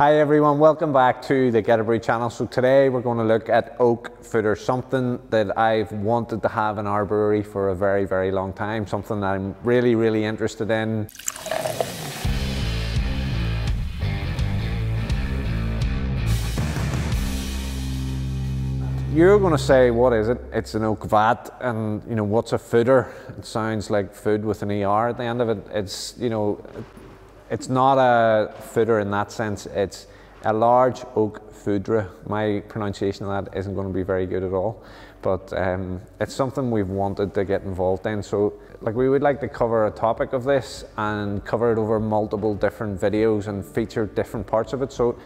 Hi everyone, welcome back to the Geterbrewed channel. So today we're going to look at oak foeder, something that I've wanted to have in our brewery for a very, very long time, something that I'm really, really interested in. You're going to say, what is it? It's an oak vat, and you know what's a foeder? It sounds like food with an er at the end of it. It's you know it's not a fooder in that sense. It's a large oak foudre. My pronunciation of that isn't going to be very good at all, but um, it's something we've wanted to get involved in. So, like, we would like to cover a topic of this and cover it over multiple different videos and feature different parts of it. So,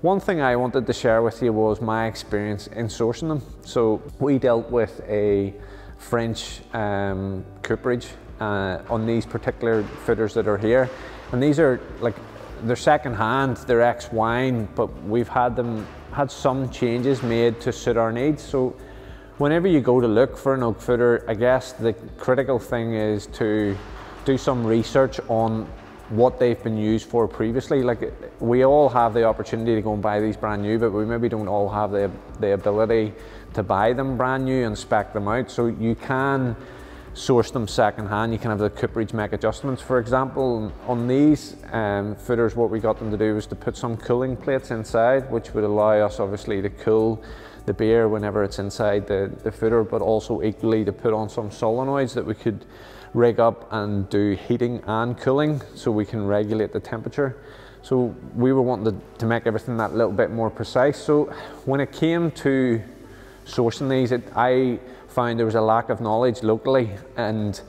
one thing I wanted to share with you was my experience in sourcing them. So, we dealt with a French um, cooperage uh, on these particular foudres that are here. And these are like, they're second hand, they're ex wine, but we've had them, had some changes made to suit our needs. So whenever you go to look for an oak foeder, I guess the critical thing is to do some research on what they've been used for previously. Like we all have the opportunity to go and buy these brand new, but we maybe don't all have the, the ability to buy them brand new and spec them out. So you can source them secondhand. You can have the cooperage make adjustments. For example, on these um, foeders, what we got them to do was to put some cooling plates inside, which would allow us obviously to cool the beer whenever it's inside the, the foeder, but also equally to put on some solenoids that we could rig up and do heating and cooling so we can regulate the temperature. So we were wanting to, to make everything that little bit more precise. So when it came to sourcing these, it, I found there was a lack of knowledge locally and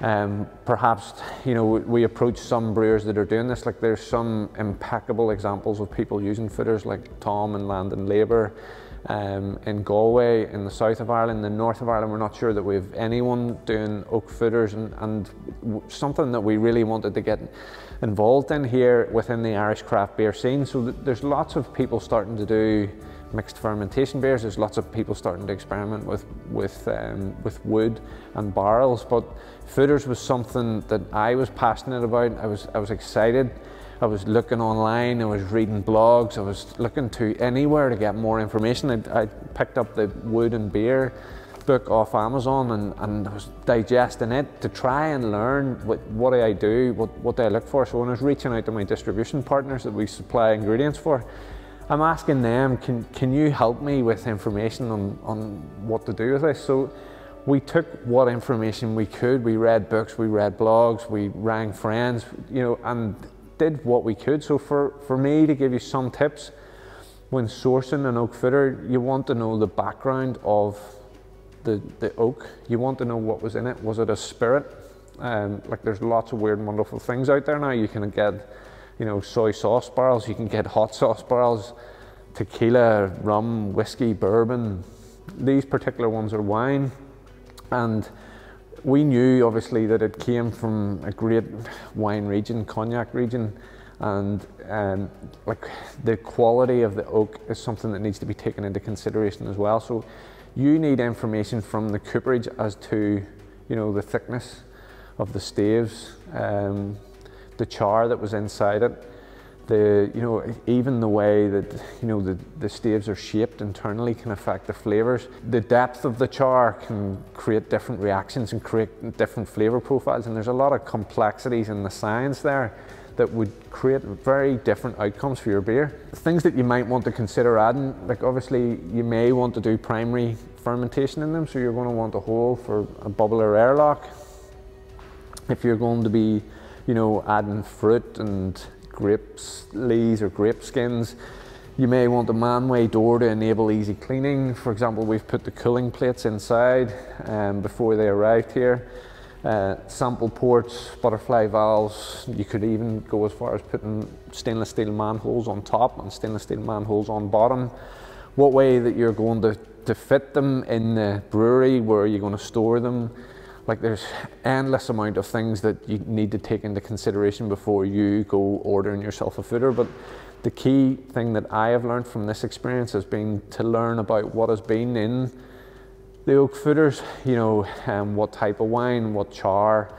um, perhaps you know we approach some brewers that are doing this. Like there's some impeccable examples of people using foeders like Tom and Landon Labour um, in Galway in the south of Ireland the north of Ireland. We're not sure that we have anyone doing oak foeders and, and something that we really wanted to get involved in here within the Irish craft beer scene. So there's lots of people starting to do mixed fermentation beers. There's lots of people starting to experiment with with um, with wood and barrels, but foeders was something that I was passionate about. I was I was excited. I was looking online. I was reading blogs. I was looking to anywhere to get more information. I, I picked up the wood and beer book off Amazon and, and I was digesting it to try and learn what, what do I do, what, what do I look for. So when I was reaching out to my distribution partners that we supply ingredients for, I'm asking them, can, can you help me with information on, on what to do with this? So we took what information we could. We read books, we read blogs, we rang friends, you know, and did what we could. So for, for me to give you some tips, when sourcing an oak foeder, you want to know the background of the, the oak. You want to know what was in it. Was it a spirit? Um, like there's lots of weird and wonderful things out there now. You can get you know, soy sauce barrels. You can get hot sauce barrels, tequila, rum, whiskey, bourbon. These particular ones are wine. And we knew obviously that it came from a great wine region, cognac region. And um, like the quality of the oak is something that needs to be taken into consideration as well. So you need information from the cooperage as to, you know, the thickness of the staves, um, the char that was inside it, the you know even the way that you know the, the staves are shaped internally can affect the flavors. The depth of the char can create different reactions and create different flavor profiles and there's a lot of complexities in the science there that would create very different outcomes for your beer. Things that you might want to consider adding like obviously you may want to do primary fermentation in them so you're going to want a hole for a bubble or airlock. If you're going to be you know, adding fruit and grapes leaves or grape skins. You may want a manway door to enable easy cleaning. For example, we've put the cooling plates inside um, before they arrived here. Uh, sample ports, butterfly valves. You could even go as far as putting stainless steel manholes on top and stainless steel manholes on bottom. What way that you're going to, to fit them in the brewery, where are you going to store them? Like there's endless amount of things that you need to take into consideration before you go ordering yourself a foeder but the key thing that I have learned from this experience has been to learn about what has been in the oak foeders, you know, um, what type of wine, what char,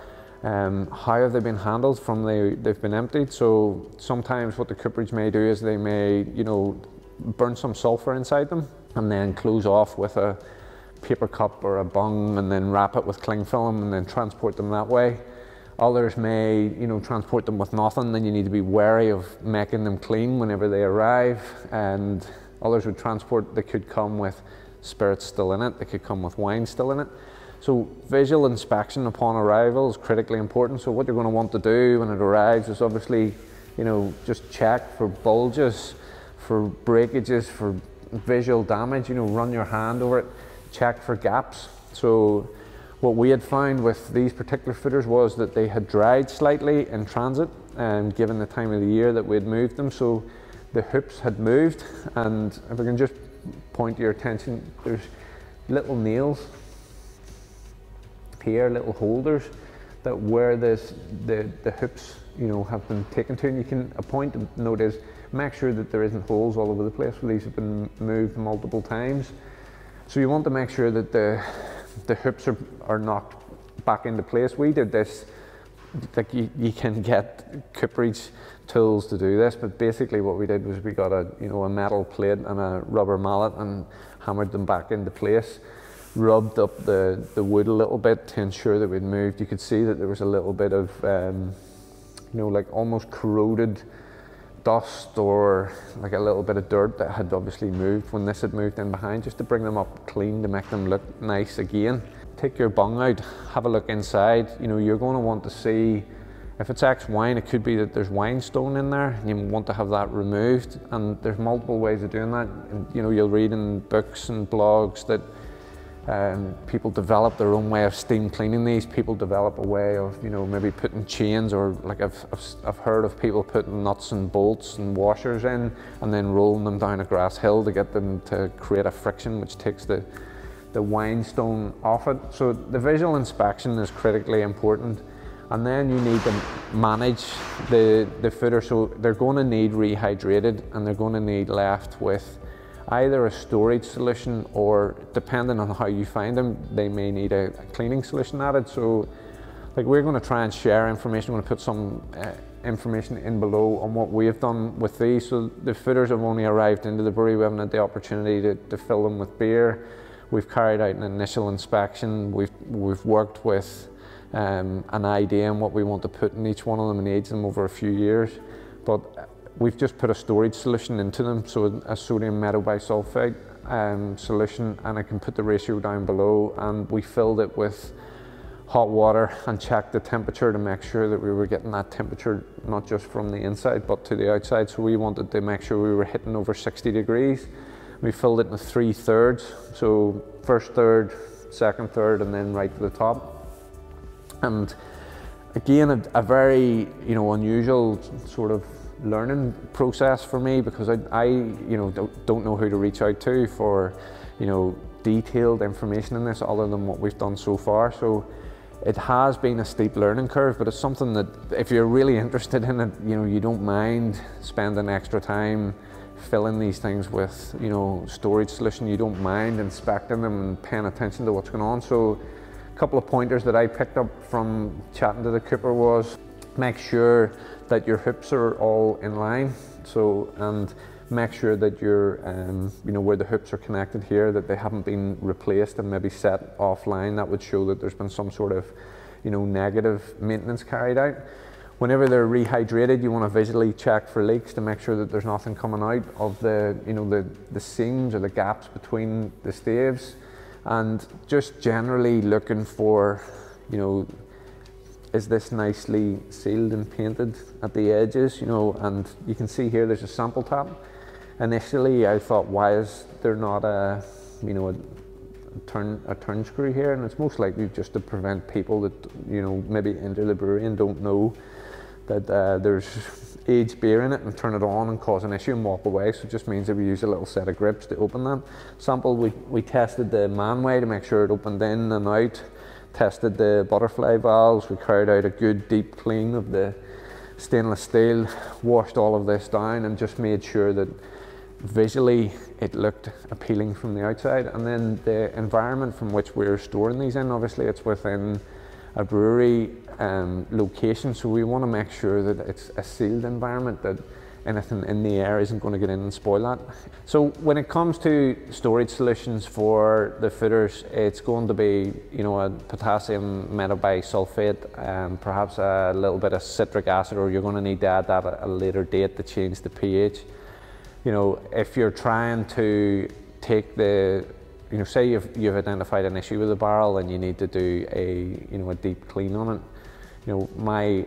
Um, how have they been handled from they, they've been emptied? So sometimes what the cooperage may do is they may, you know, burn some sulfur inside them and then close off with a paper cup or a bung and then wrap it with cling film and then transport them that way. Others may, you know, transport them with nothing. Then you need to be wary of making them clean whenever they arrive. And others would transport. They could come with spirits still in it. They could come with wine still in it. So visual inspection upon arrival is critically important. So what you're going to want to do when it arrives is obviously, you know, just check for bulges, for breakages, for visual damage. You know, run your hand over it, check for gaps. So what we had found with these particular foeders was that they had dried slightly in transit, and um, given the time of the year that we had moved them. So the hoops had moved, and if we can just point your attention, there's little nails here, little holders that where this the the hoops you know have been taken to, and you can a point to note is make sure that there isn't holes all over the place these have been moved multiple times. So you want to make sure that the the hoops are, are knocked back into place. We did this, like you, you can get cooperage tools to do this, but basically what we did was we got a, you know, a metal plate and a rubber mallet and hammered them back into place, rubbed up the, the wood a little bit to ensure that we'd moved. You could see that there was a little bit of, um, you know, like almost corroded dust or like a little bit of dirt that had obviously moved when this had moved in behind just to bring them up clean to make them look nice again. Take your bung out, have a look inside. You know, you're going to want to see if it's ex wine, it could be that there's wine stone in there and you want to have that removed. And there's multiple ways of doing that. And, you know, you'll read in books and blogs that um, people develop their own way of steam cleaning these. People develop a way of, you know, maybe putting chains or like I've, I've, I've, heard of people putting nuts and bolts and washers in and then rolling them down a grass hill to get them to create a friction which takes the, the wine stone off it. So the visual inspection is critically important. And then you need to manage the, the foeder. So they're going to need rehydrated and they're going to need left with either a storage solution or depending on how you find them, they may need a, a cleaning solution added. So like we're going to try and share information. We're going to put some uh, information in below on what we have done with these. So the foeders have only arrived into the brewery. We haven't had the opportunity to, to fill them with beer. We've carried out an initial inspection. We've, we've worked with um, an idea on what we want to put in each one of them and age them over a few years. But We've just put a storage solution into them, so a sodium metabisulfite um, solution, and I can put the ratio down below. And we filled it with hot water and checked the temperature to make sure that we were getting that temperature not just from the inside but to the outside. So we wanted to make sure we were hitting over 60 degrees. We filled it in three thirds, so first third, second third, and then right to the top. And again, a, a very you know unusual sort of learning process for me because I, I you know, don't, don't know who to reach out to for, you know, detailed information in this other than what we've done so far. So it has been a steep learning curve, but it's something that if you're really interested in it, you know, you don't mind spending extra time filling these things with, you know, storage solution. You don't mind inspecting them and paying attention to what's going on. So a couple of pointers that I picked up from chatting to the Cooper was make sure that your hips are all in line. So, and make sure that you're, um, you know, where the hoops are connected here, that they haven't been replaced and maybe set offline. That would show that there's been some sort of, you know, negative maintenance carried out. Whenever they're rehydrated, you want to visually check for leaks to make sure that there's nothing coming out of the, you know, the, the seams or the gaps between the staves. And just generally looking for, you know, is this nicely sealed and painted at the edges, you know, and you can see here there's a sample tap. Initially I thought, why is there not a, you know, a, turn a turn screw here? And it's most likely just to prevent people that you know maybe enter the brewery and don't know that uh, there's aged beer in it and turn it on and cause an issue and walk away. So it just means that we use a little set of grips to open them sample. We, we tested the manway to make sure it opened in and out tested the butterfly valves, we carried out a good deep clean of the stainless steel, washed all of this down and just made sure that visually it looked appealing from the outside. And then the environment from which we're storing these in, obviously it's within a brewery um, location, so we want to make sure that it's a sealed environment that anything in the air isn't going to get in and spoil that. So when it comes to storage solutions for the foeders, it's going to be you know a potassium metabisulfate and um, perhaps a little bit of citric acid, or you're going to need to add that at a later date to change the pH. You know, if you're trying to take the you know, say you've, you've identified an issue with the barrel and you need to do a, you know, a deep clean on it, you know, my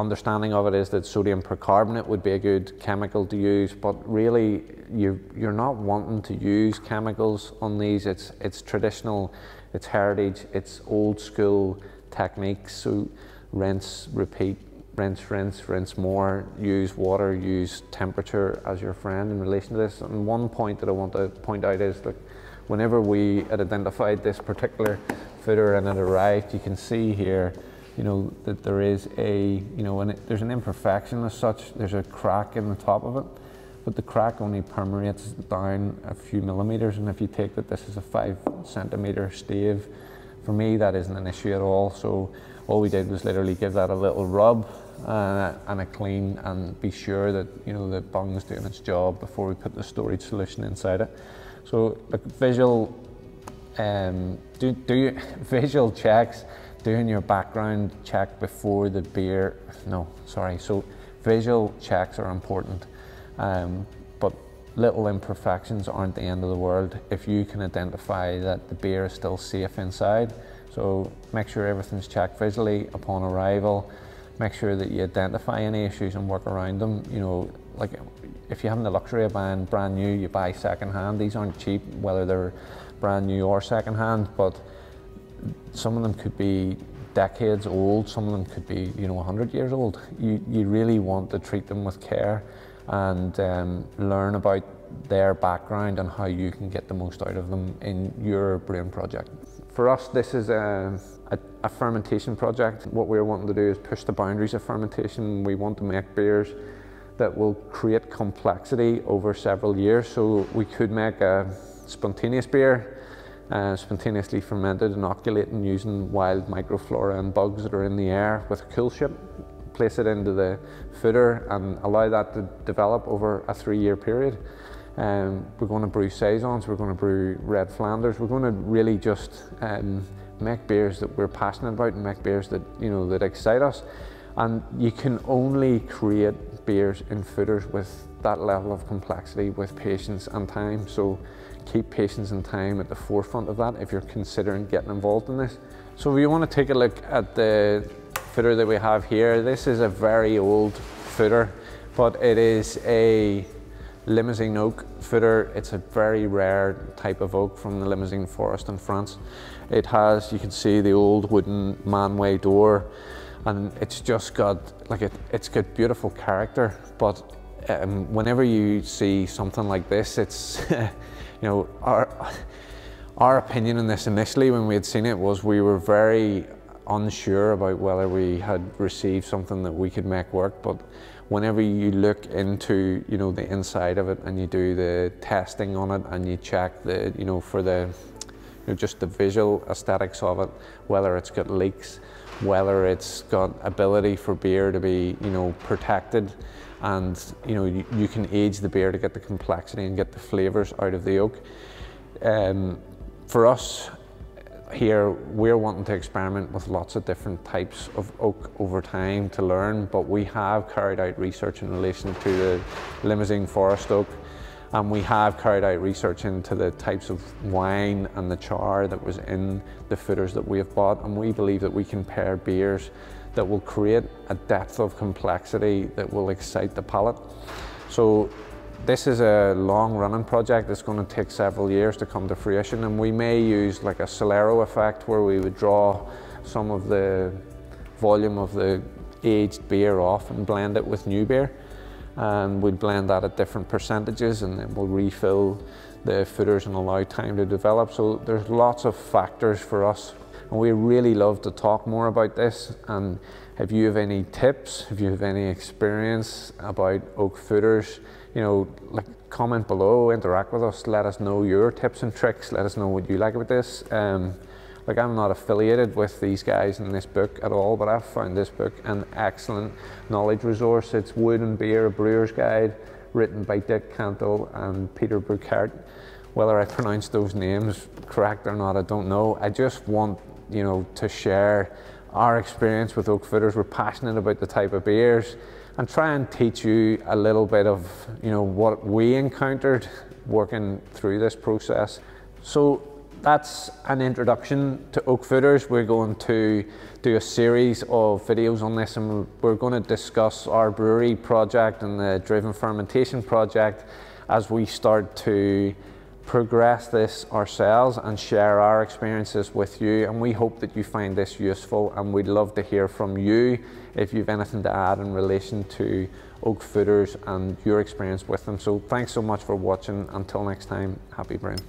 understanding of it is that sodium percarbonate would be a good chemical to use, but really you, you're not wanting to use chemicals on these. It's, it's traditional, it's heritage, it's old school techniques. So rinse, repeat, rinse, rinse, rinse more, use water, use temperature as your friend in relation to this. And one point that I want to point out is that whenever we had identified this particular foeder and it arrived, you can see here you know, that there is a, you know, and there's an imperfection as such, there's a crack in the top of it, but the crack only permeates down a few millimeters, and if you take that this is a five centimeter stave, for me that isn't an issue at all, so all we did was literally give that a little rub uh, and a clean and be sure that, you know, the bung's doing its job before we put the storage solution inside it. So, like visual, um, do, do visual checks, doing your background check before the beer, no, sorry, so visual checks are important, um, but little imperfections aren't the end of the world if you can identify that the beer is still safe inside. So make sure everything's checked visually upon arrival, make sure that you identify any issues and work around them. You know, like if you have the luxury of buying brand new, you buy second hand. These aren't cheap, whether they're brand new or second hand, but some of them could be decades old, some of them could be, you know, 100 years old. You, you really want to treat them with care and um, learn about their background and how you can get the most out of them in your brewing project. For us, this is a, a, a fermentation project. What we're wanting to do is push the boundaries of fermentation. We want to make beers that will create complexity over several years. So we could make a spontaneous beer uh, spontaneously fermented, inoculating using wild microflora and bugs that are in the air with a coolship, place it into the foeder and allow that to develop over a three year period. Um, we're going to brew saisons, we're going to brew red Flanders, we're going to really just um, make beers that we're passionate about and make beers that you know that excite us. And you can only create beers in foeders with that level of complexity with patience and time. So keep patience and time at the forefront of that if you're considering getting involved in this. So if you want to take a look at the foeder that we have here, this is a very old foeder, but it is a Limousin oak foeder. It's a very rare type of oak from the Limousin forest in France. It has, you can see the old wooden manway door and it's just got, like it, it's got beautiful character, but um, whenever you see something like this, it's, you know, our, our opinion on this initially when we had seen it was we were very unsure about whether we had received something that we could make work, but whenever you look into, you know, the inside of it and you do the testing on it and you check the, you know, for the, just the visual aesthetics of it, whether it's got leaks, whether it's got ability for beer to be, you know, protected, and you know you, you, can age the beer to get the complexity and get the flavors out of the oak. Um, for us here, we're wanting to experiment with lots of different types of oak over time to learn, but we have carried out research in relation to the Limousin forest oak, and we have carried out research into the types of wine and the char that was in the foeders that we have bought, and we believe that we can pair beers that will create a depth of complexity that will excite the palate. So this is a long running project It's going to take several years to come to fruition and we may use like a Solera effect where we would draw some of the volume of the aged beer off and blend it with new beer and we'd blend that at different percentages and then we'll refill the foeders and allow time to develop so there's lots of factors for us and we really love to talk more about this. And if you have any tips, if you have any experience about oak foeders, you know, like comment below, interact with us, let us know your tips and tricks, let us know what you like about this. Um, like I'm not affiliated with these guys in this book at all, but I've found this book an excellent knowledge resource. It's Wood and Beer, a brewer's guide, written by Dick Cantwell and Peter Bouckaert. Whether I pronounce those names correct or not, I don't know. I just want you know to share our experience with oak foeders. We're passionate about the type of beers and try and teach you a little bit of you know what we encountered working through this process. So that's an introduction to oak Foeders. We're going to do a series of videos on this and we're going to discuss our brewery project and the driven fermentation project as we start to progress this ourselves and share our experiences with you. And we hope that you find this useful and we'd love to hear from you if you've anything to add in relation to oak foeders and your experience with them. So thanks so much for watching. Until next time happy brewing